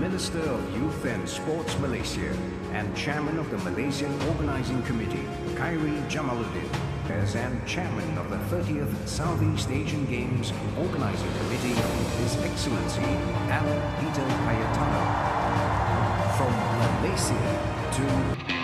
Minister of Youth and Sports Malaysia and Chairman of the Malaysian Organizing Committee, Khairy Jamaluddin, as and Chairman of the 30th Southeast Asian Games Organizing Committee, His Excellency Alan Peter Cayetano. From Malaysia to